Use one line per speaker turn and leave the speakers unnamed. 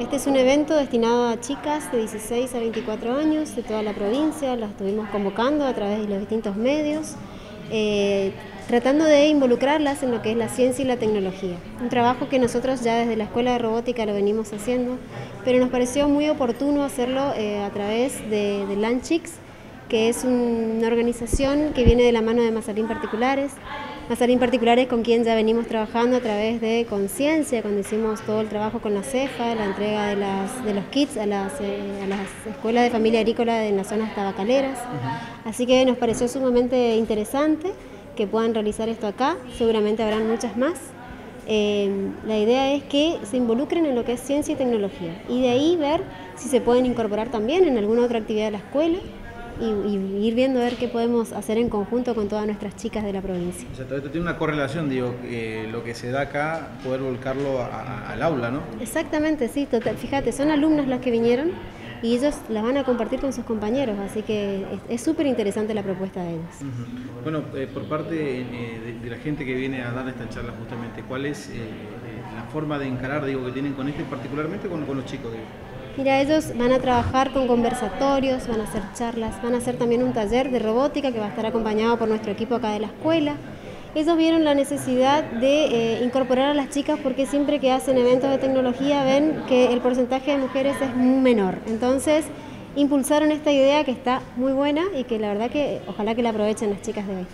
Este es un evento destinado a chicas de 16 a 24 años de toda la provincia, las estuvimos convocando a través de los distintos medios, eh, tratando de involucrarlas en lo que es la ciencia y la tecnología. Un trabajo que nosotros ya desde la Escuela de Robótica lo venimos haciendo, pero nos pareció muy oportuno hacerlo eh, a través de, de Lanchix, que es una organización que viene de la mano de Mazarín Particulares. Mazarín Particulares con quien ya venimos trabajando a través de Conciencia, cuando hicimos todo el trabajo con la CEFA, la entrega de, las, de los kits a las, eh, a las escuelas de familia agrícola en las zonas tabacaleras. Así que nos pareció sumamente interesante que puedan realizar esto acá, seguramente habrán muchas más. Eh, la idea es que se involucren en lo que es ciencia y tecnología y de ahí ver si se pueden incorporar también en alguna otra actividad de la escuela y, ir viendo a ver qué podemos hacer en conjunto con todas nuestras chicas de la provincia.
O sea, esto tiene una correlación, digo, lo que se da acá, poder volcarlo al aula, ¿no?
Exactamente, sí, total. Fíjate, son alumnas las que vinieron y ellos las van a compartir con sus compañeros, así que es súper interesante la propuesta de ellos.
Bueno, eh, por parte eh, de, la gente que viene a dar esta charla justamente, ¿cuál es eh, la forma de encarar digo, que tienen con este, particularmente con, con los chicos? Digo?
Mira, ellos van a trabajar con conversatorios, van a hacer charlas, van a hacer también un taller de robótica que va a estar acompañado por nuestro equipo acá de la escuela. Ellos vieron la necesidad de eh, incorporar a las chicas porque siempre que hacen eventos de tecnología ven que el porcentaje de mujeres es menor. Entonces impulsaron esta idea que está muy buena y que la verdad que ojalá que la aprovechen las chicas de hoy.